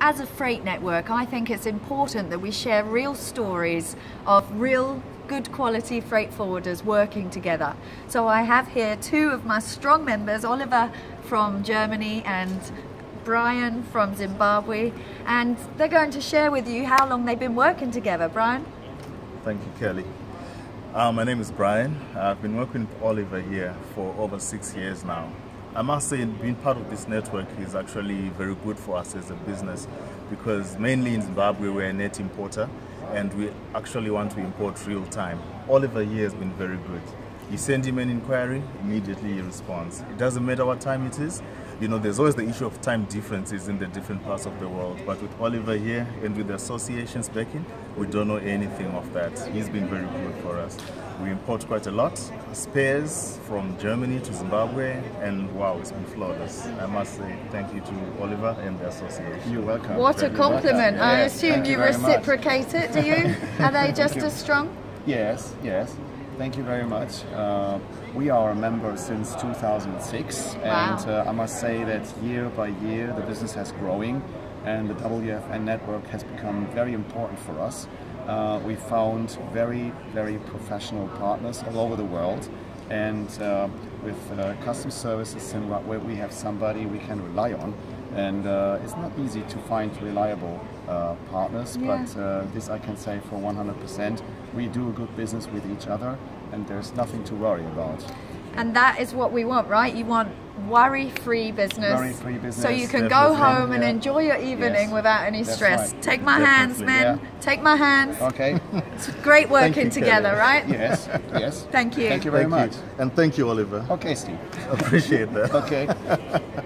as a freight network, I think it's important that we share real stories of real good quality freight forwarders working together. So I have here two of my strong members, Oliver from Germany and Brian from Zimbabwe, and they're going to share with you how long they've been working together. Brian? Thank you, Kelly. Uh, my name is Brian. I've been working with Oliver here for over six years now. I must say being part of this network is actually very good for us as a business because mainly in Zimbabwe we're a net importer and we actually want to import real time. Oliver here has been very good. You send him an inquiry, immediately he responds. It doesn't matter what time it is. You know, there's always the issue of time differences in the different parts of the world. But with Oliver here and with the associations backing, we don't know anything of that. He's been very good for us. We import quite a lot, spares from Germany to Zimbabwe, and wow, it's been flawless. I must say thank you to Oliver and the association. You're welcome. What a compliment. I assume you you very much. reciprocate it, do you? Are they just as strong? Yes, yes. Thank you very much. Uh, we are a member since 2006, Wow. and uh, I must say that year by year the business has growing, and the WFN network has become very important for us. Uh, we found very, very professional partners all over the world, and uh, with uh, custom services in where we have somebody we can rely on. And uh, it's not easy to find reliable uh, partners, Yeah. but uh, this I can say for 100%. We do a good business with each other, and there's nothing to worry about. And that is what we want, right? You want worry-free business. Worry-free business, So you can go home and yeah. enjoy your evening Yes, without any that's stress. right. Take my hands, Definitely, men. yeah. Take my hands. Okay? It's great working you, together, Kelly. right? yes, yes. Thank you. Thank you very Thank much. you. And thank you, Oliver. Okay, Steve. Appreciate that. Okay.